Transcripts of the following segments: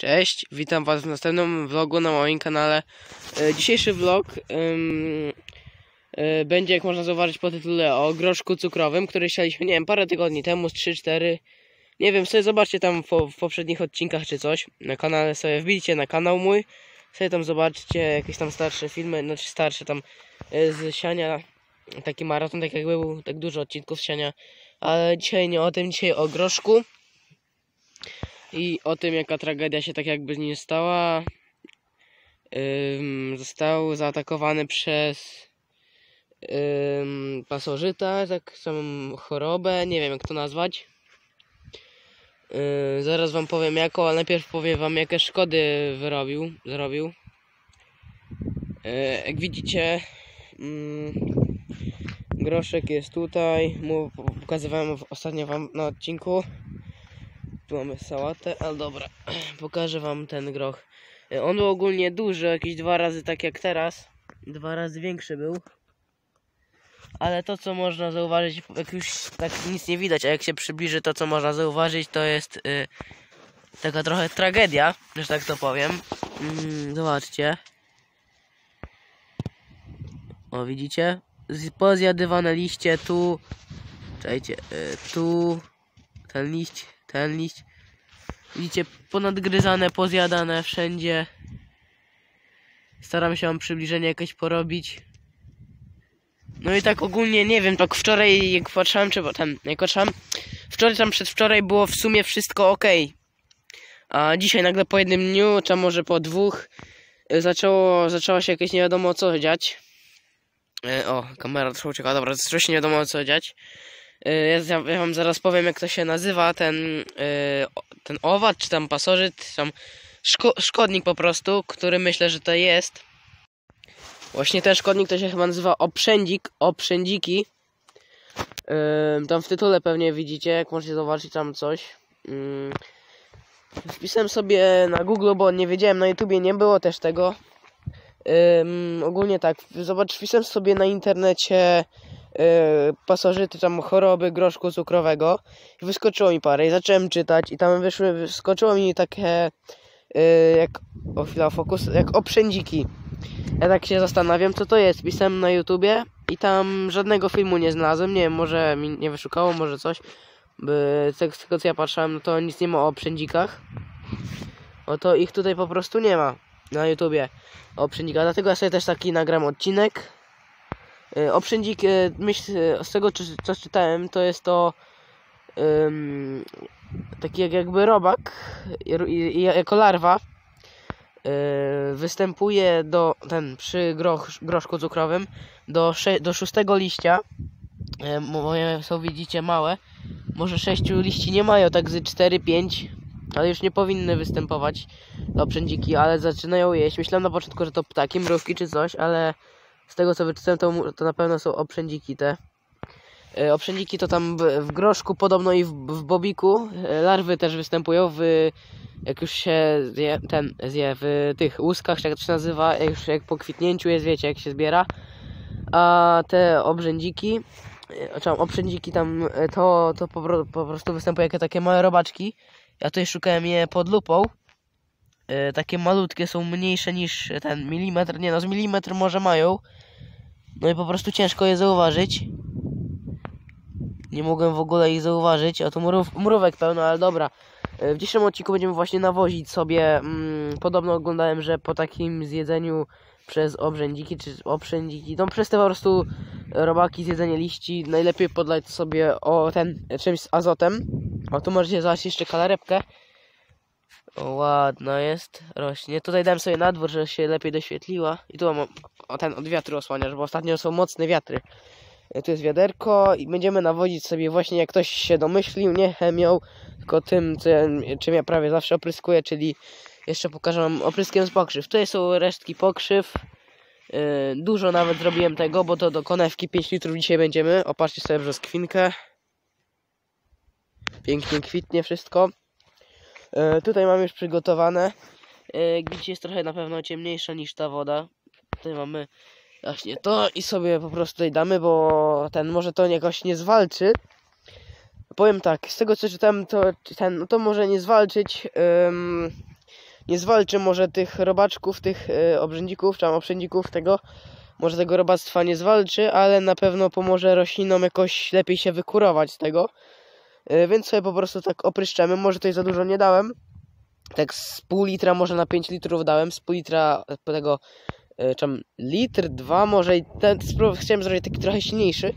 Cześć, witam was w następnym vlogu na moim kanale. E, Dzisiejszy vlog ym, e, będzie, jak można zauważyć po tytule, o groszku cukrowym, który chcieliśmy, nie wiem, parę tygodni temu, z 3-4. Nie wiem, sobie zobaczcie tam po, w poprzednich odcinkach czy coś. Na kanale sobie wbijcie na kanał mój. Sobie tam zobaczcie jakieś tam starsze filmy, znaczy starsze tam e, z siania. Taki maraton, tak jak był, tak dużo odcinków z siania. Ale dzisiaj nie o tym, dzisiaj o groszku i o tym, jaka tragedia się tak jakby z nim stała. Ym, został zaatakowany przez ym, pasożyta, tak samą chorobę, nie wiem jak to nazwać. Yy, zaraz wam powiem jaką, ale najpierw powiem wam jakie szkody wyrobił, zrobił. Yy, jak widzicie, mm, groszek jest tutaj, mu pokazywałem ostatnio wam na odcinku. Tu mamy sałatę, ale dobra, pokażę wam ten groch. E, On był ogólnie duży, jakieś dwa razy tak jak teraz. Dwa razy większy był. Ale to co można zauważyć, jak już tak nic nie widać, a jak się przybliży to co można zauważyć, to jest y, taka trochę tragedia, że tak to powiem. Mm, zobaczcie. O widzicie? Pozjadywane liście tu. Czekajcie, y, tu ten liść, ten liść. Widzicie, ponadgryzane, pozjadane wszędzie. Staram się wam przybliżenie jakieś porobić. No i tak ogólnie, nie wiem, tak wczoraj jak patrzyłem, czy potem, jak patrzyłem, wczoraj tam przedwczoraj było w sumie wszystko ok. A dzisiaj nagle po jednym dniu, czy może po dwóch, y, zaczęło, zaczęło się jakieś nie wiadomo co dziać. E, O, kamera trochę ucieka, dobra, zaczęło się nie wiadomo co dziać. Y, Ja, ja wam zaraz powiem jak to się nazywa, ten, y, ten owad, czy tam pasożyt, tam szko szkodnik po prostu, który myślę, że to jest. Właśnie ten szkodnik to się chyba nazywa oprzędzik, oprzędziki. Tam w tytule pewnie widzicie, jak możecie zobaczyć tam coś. Ym, wpisałem sobie na Google, bo nie wiedziałem, na YouTubie nie było też tego. Ogólnie tak, zobacz, wpisałem sobie na internecie yy, pasożyty tam choroby groszku cukrowego. Wyskoczyło mi parę i zacząłem czytać i tam wyszły, wyskoczyło mi takie yy, jak, o chwila fokus, jak oprzędziki. Ja tak się zastanawiam co to jest, pisałem na YouTubie i tam żadnego filmu nie znalazłem, nie wiem, może mi nie wyszukało, może coś, z tego- co ja patrzyłem, no to nic nie ma o oprzędzikach. Oto ich tutaj po prostu nie ma na YouTubie. O oprzędzikach, dlatego ja sobie też taki nagram odcinek. Y, Oprzędzik, y, myśl, y, z tego co czytałem, to jest to ym, taki jak jakby robak jako larwa y, występuje do ten przy groch, groszku cukrowym do, do szóstego liścia. Y, moje są widzicie małe. Może sześciu liści nie mają, tak z 4-5, ale już nie powinny występować te oprzędziki, ale zaczynają jeść. Myślałem na początku, że to ptaki, mrówki czy coś, ale z tego co wyczytałem, to, to na pewno są oprzędziki te. E, to tam w, w groszku, podobno i w, w bobiku. E, Larwy też występują w, jak już się zje, ten zje, w tych łuskach, jak to się nazywa, jak już jak po kwitnięciu jest, wiecie, jak się zbiera. A te obrzędziki, e, czy tam oprzędziki tam, e, to, to po, po prostu występują jako takie małe robaczki. Ja tutaj szukałem je pod lupą. E, takie malutkie są mniejsze niż ten milimetr, nie no z milimetr może mają. No i po prostu ciężko je zauważyć. Nie mogłem w ogóle ich zauważyć, a tu mrów, mrówek pełno, ale dobra. E, W dzisiejszym odcinku będziemy właśnie nawozić sobie. Mm, podobno oglądałem, że po takim zjedzeniu przez obrzędziki, czy oprzędziki, no przez te po prostu robaki, zjedzenie liści, najlepiej podlać sobie o ten czymś z azotem. O tu możecie zobaczyć jeszcze kalarepkę. Ładna jest, rośnie. Tutaj dałem sobie na dwór, żeby się lepiej doświetliła. I tu mam o, ten od wiatru bo ostatnio są mocne wiatry. E, Tu jest wiaderko i będziemy nawodzić sobie właśnie, jak ktoś się domyślił, nie chemią, tylko tym, co ja, czym ja prawie zawsze opryskuję, czyli jeszcze pokażę wam opryskiem z pokrzyw. Tutaj są resztki pokrzyw. E, Dużo nawet zrobiłem tego, bo to do konewki 5 litrów dzisiaj będziemy. Opatrzcie sobie brzoskwinkę. Pięknie kwitnie wszystko. E, tutaj mam już przygotowane. E, Gdzieś jest trochę na pewno ciemniejsza niż ta woda. Tutaj mamy właśnie to i sobie po prostu tutaj damy, bo ten może to jakoś nie zwalczy. Powiem tak, z tego co czytałem, to ten, no to może nie zwalczyć. nie zwalczy może tych robaczków, tych y, obrzędzików, czy tam obrzędzików tego, może tego robactwa nie zwalczy, ale na pewno pomoże roślinom jakoś lepiej się wykurować z tego. Y, więc sobie po prostu tak opryszczemy. Może tutaj za dużo nie dałem. Tak z pół litra może na 5 litrów dałem. Z pół litra tego, y, czym litr, dwa może i ten chciałem zrobić taki trochę silniejszy.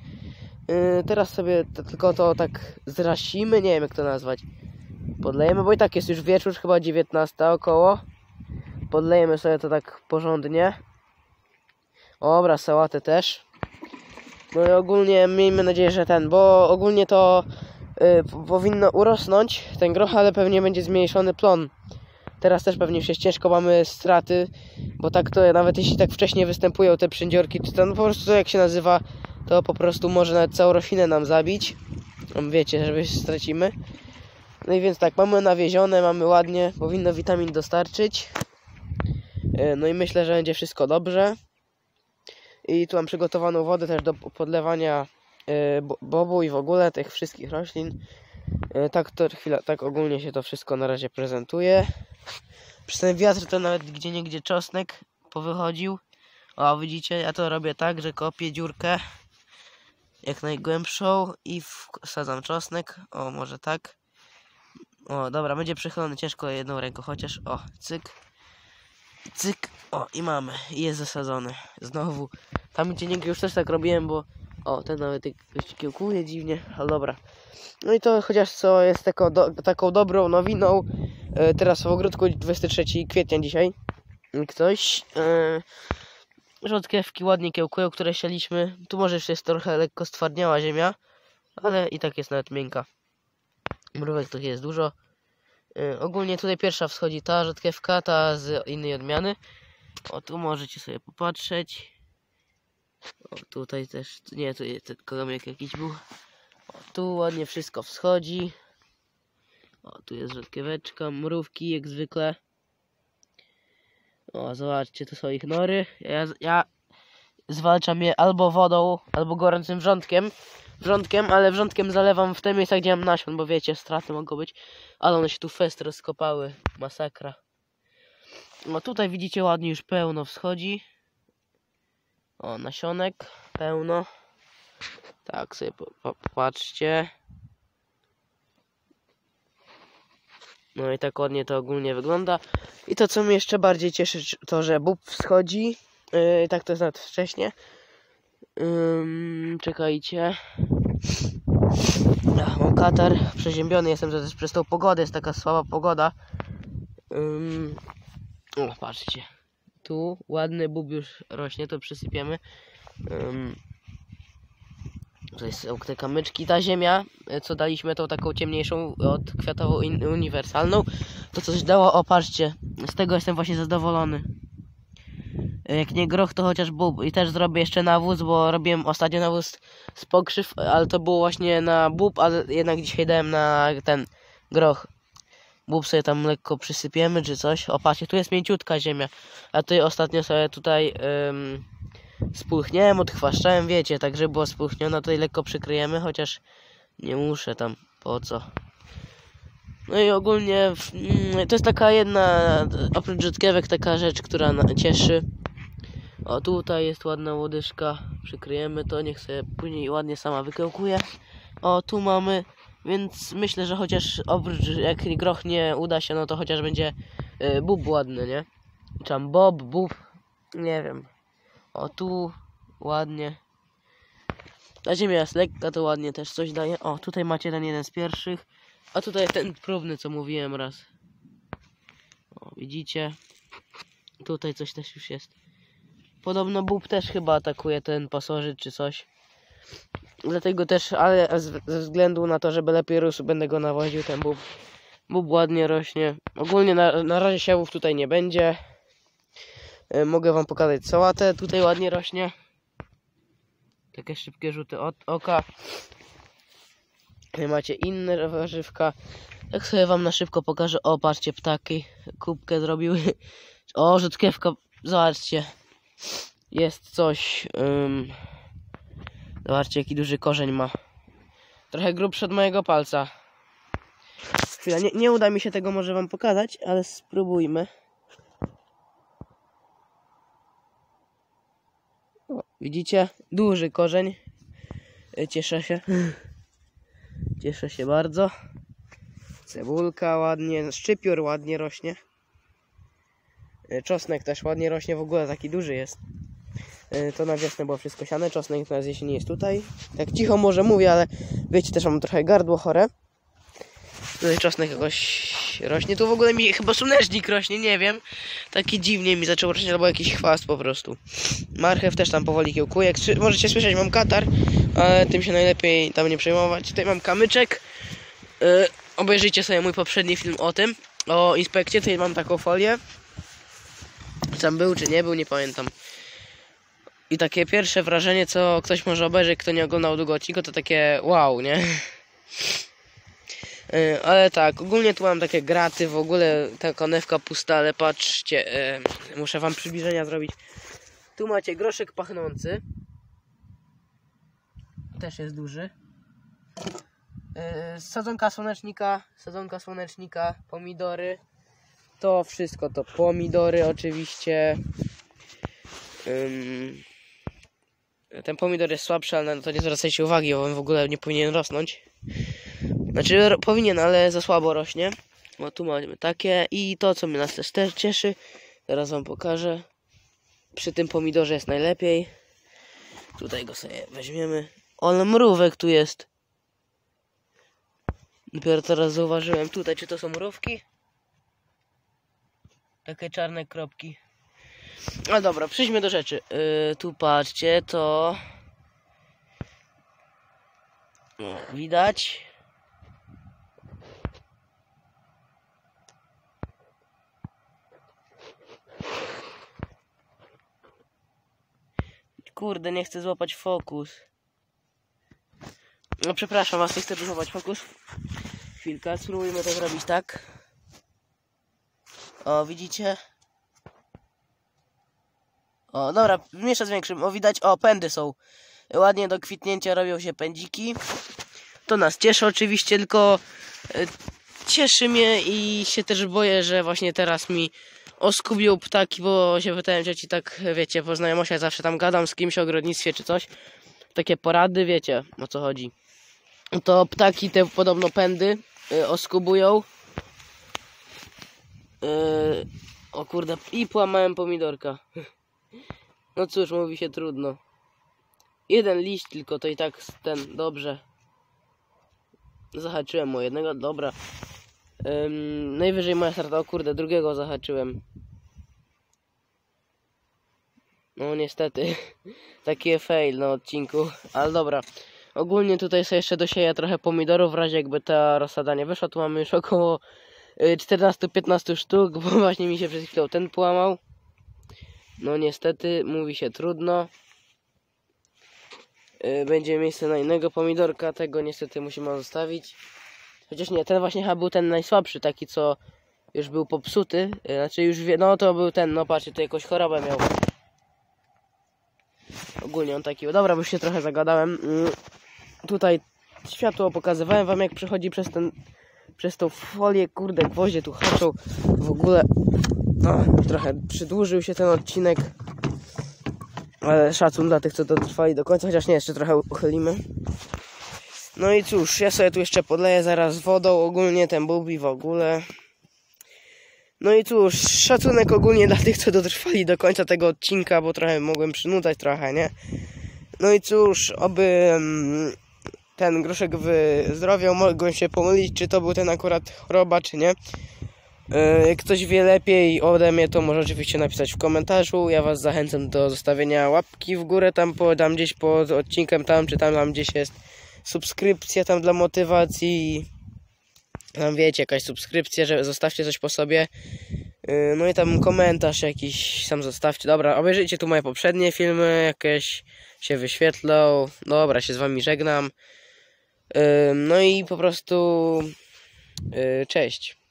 Y, teraz sobie to, tylko to tak zrasimy, nie wiem jak to nazwać. Podlejemy, bo i tak jest już wieczór, chyba 19 około. Podlejemy sobie to tak porządnie. Dobra, sałatę też. No i ogólnie miejmy nadzieję, że ten, bo ogólnie to y, powinno urosnąć ten groch, ale pewnie będzie zmniejszony plon. Teraz też pewnie się ciężko mamy straty, bo tak to nawet jeśli tak wcześnie występują te przędziorki, to no po prostu jak się nazywa, to po prostu może nawet całą roślinę nam zabić. Tam Wiecie, żeby się stracimy. No i więc tak, mamy nawiezione, mamy ładnie, powinno witamin dostarczyć. Y, No i myślę, że będzie wszystko dobrze. I tu mam przygotowaną wodę też do podlewania bobu i w ogóle tych wszystkich roślin. Y, Tak to chwila, tak ogólnie się to wszystko na razie prezentuje. Przez ten wiatr to nawet gdzie niegdzie czosnek powychodził. O, widzicie, ja to robię tak, że kopię dziurkę jak najgłębszą i wsadzam czosnek. O, może tak. O, dobra, będzie przychylony ciężko jedną ręką, chociaż o, cyk. Cyk, o i mamy, I jest zasadzony. Znowu, tam gdzie niegdzie już też tak robiłem, bo o, ten nawet kiełkuje dziwnie, ale dobra. No i to chociaż co jest taką, do, taką dobrą nowiną, e, teraz w ogródku 23 kwietnia dzisiaj, ktoś, e, rzodkiewki ładnie kiełkują, które sialiśmy. Tu może jeszcze jest trochę lekko stwardniała ziemia, ale i tak jest nawet miękka. Mrówek tu jest dużo. Y, ogólnie tutaj pierwsza wschodzi ta rzodkiewka, ta z innej odmiany. O, tu możecie sobie popatrzeć. O, tutaj też, nie, tu jest tylko kamyk jakiś był. O, tu ładnie wszystko wschodzi. O, tu jest rzodkieweczka, mrówki jak zwykle. O, zobaczcie, tu są ich nory. Ja, ja zwalczam je albo wodą, albo gorącym wrzątkiem. Wrzątkiem, ale wrzątkiem zalewam w te miejsca, gdzie mam nasion, bo wiecie, straty mogą być. Ale one się tu fest rozkopały. Masakra. No tutaj widzicie ładnie już pełno wschodzi. O, nasionek pełno. Tak sobie po, po, popatrzcie. No i tak ładnie to ogólnie wygląda. I to co mnie jeszcze bardziej cieszy to, że bób wschodzi. Yy, tak to jest nawet. Ym, czekajcie. Ach, mam katar, przeziębiony jestem to też przez tą pogodę, jest taka słaba pogoda. Ym, o, patrzcie. Tu ładny bób już rośnie, to przysypiemy. Ym, tutaj są te kamyczki. Ta ziemia, e, co daliśmy, tą taką ciemniejszą od kwiatową uniwersalną, to coś dało, o patrzcie, z tego jestem właśnie zadowolony. Jak nie groch, to chociaż bób. I też zrobię jeszcze nawóz, bo robiłem ostatnio nawóz z pokrzyw, ale to było właśnie na bób, ale jednak dzisiaj dałem na ten groch. Bób sobie tam lekko przysypiemy czy coś. O patrzcie, tu jest mięciutka ziemia. A tutaj ostatnio sobie tutaj ym, spulchniałem, odchwaszczałem, wiecie, tak żeby było spulchnione. Tutaj lekko przykryjemy, chociaż nie muszę tam, po co. No i ogólnie mm, to jest taka jedna, oprócz rzutkiewek, taka rzecz, która cieszy. O, tutaj jest ładna łodyżka. Przykryjemy to, niech sobie później ładnie sama wykiełkuje. O, tu mamy, więc myślę, że chociaż oprócz jak groch nie uda się, no to chociaż będzie y, bób ładny, nie? Czy tam bob, bób, nie wiem. O, tu ładnie. Ta ziemia jest lekka, to ładnie też coś daje. O, tutaj macie ten jeden z pierwszych. A tutaj ten próbny, co mówiłem raz. O, widzicie? Tutaj coś też już jest. Podobno bób też chyba atakuje ten pasożyt czy coś. Dlatego też, ale ze względu na to, żeby lepiej rósł, będę go nawoził ten bób. Bób ładnie rośnie. Ogólnie na, na razie siałów tutaj nie będzie. E, Mogę wam pokazać sałatę. Tutaj ładnie rośnie. Takie szybkie rzuty od oka. Tutaj macie inne warzywka. Jak sobie wam na szybko pokażę. O, patrzcie, ptaki kubkę zrobiły. O, rzutkiewka. Zobaczcie. Jest coś. ym, Zobaczcie jaki duży korzeń ma. Trochę grubszy od mojego palca. Chwila, nie, nie uda mi się tego może wam pokazać, ale spróbujmy. O, widzicie? Duży korzeń. E, cieszę się. Cieszę się bardzo. Cebulka ładnie, szczypior ładnie rośnie. E, czosnek też ładnie rośnie, w ogóle taki duży jest. Y, To na wiosnę było wszystko siane, czosnek na jesieni jest tutaj. Tak cicho może mówię, ale wiecie, też mam trochę gardło chore. Tutaj czosnek jakoś rośnie. Tu w ogóle mi chyba słonecznik rośnie, nie wiem. Taki dziwnie mi zaczął rosnąć, albo jakiś chwast po prostu. Marchew też tam powoli kiełkuje. Jak możecie słyszeć, mam katar, ale tym się najlepiej tam nie przejmować. Tutaj mam kamyczek. Yy, obejrzyjcie sobie mój poprzedni film o tym, o inspekcie. Tutaj mam taką folię. Tam był czy nie był, nie pamiętam. I takie pierwsze wrażenie, co ktoś może obejrzeć, kto nie oglądał długo odcinka, to takie wow, nie? Yy, ale tak, ogólnie tu mam takie graty, w ogóle ta konewka pusta, ale patrzcie, yy, muszę wam przybliżenia zrobić. Tu macie groszek pachnący. Też jest duży. Yy, sadzonka słonecznika, sadzonka słonecznika, pomidory. To wszystko to pomidory oczywiście. Ten pomidor jest słabszy, ale na to nie zwracajcie uwagi, bo on w ogóle nie powinien rosnąć. Znaczy powinien, ale za słabo rośnie. O tu mamy takie i to co mnie nas też, też cieszy. Teraz wam pokażę. Przy tym pomidorze jest najlepiej. Tutaj go sobie weźmiemy. Ale mrówek tu jest. Dopiero teraz zauważyłem tutaj, czy to są mrówki? Takie czarne kropki. No dobra, przejdźmy do rzeczy. Yy, tu patrzcie, to... Widać. Kurde, nie chcę złapać fokus. No przepraszam was, nie chcę złapać fokus. Chwilkę, spróbujmy to zrobić tak. O, widzicie? O, dobra, mniejsza z większym. O, widać, o, pędy są. Ładnie do kwitnięcia robią się pędziki. To nas cieszy oczywiście, tylko e, cieszy mnie i się też boję, że właśnie teraz mi oskubią ptaki, bo się pytałem cioci tak, wiecie, po znajomościach zawsze tam gadam z kimś o ogrodnictwie czy coś. Takie porady, wiecie, o co chodzi. To ptaki te podobno pędy y, oskubują. Y, o kurde, i połamałem pomidorka. No cóż, mówi się trudno. Jeden liść tylko, to i tak ten, dobrze. Zahaczyłem o jednego, dobra. Ym, najwyżej moja strata, o kurde, drugiego zahaczyłem. No niestety, taki fail na odcinku, ale dobra. Ogólnie tutaj sobie jeszcze dosieję trochę pomidorów, w razie jakby ta rozsada nie wyszła. Tu mamy już około y, 14-15 sztuk, bo właśnie mi się przez chwilę ten połamał. No niestety, mówi się trudno. Y, Będzie miejsce na innego pomidorka, tego niestety musimy zostawić. Chociaż nie, ten właśnie chyba był ten najsłabszy, taki co już był popsuty. y, Znaczy już wie, no to był ten, no patrzcie, tu jakąś chorobę miał. Ogólnie on taki, dobra, już się trochę zagadałem. Mm, Tutaj światło pokazywałem wam jak przechodzi przez ten, przez tą folię, kurde, gwoździe tu haczą. W ogóle, no, trochę przydłużył się ten odcinek. Ale szacun dla tych, co dotrwali do końca, chociaż nie, jeszcze trochę uchylimy. No i cóż, ja sobie tu jeszcze podleję zaraz wodą, ogólnie ten bubi w ogóle. No i cóż, szacunek ogólnie dla tych, co dotrwali do końca tego odcinka, bo trochę mogłem przynudzać trochę, nie? No i cóż, oby mm, ten groszek wyzdrowiał, mogłem się pomylić, czy to był ten akurat choroba, czy nie. E, Jak ktoś wie lepiej ode mnie, to może oczywiście napisać w komentarzu. Ja Was zachęcam do zostawienia łapki w górę, tam, po, tam gdzieś pod odcinkiem, tam czy tam, tam gdzieś jest subskrypcja tam dla motywacji. Tam wiecie, jakaś subskrypcja, że zostawcie coś po sobie. Yy, No i tam komentarz jakiś sam zostawcie. Dobra, obejrzyjcie tu moje poprzednie filmy, jakieś się wyświetlą. Dobra, się z wami żegnam. Yy, No i po prostu cześć.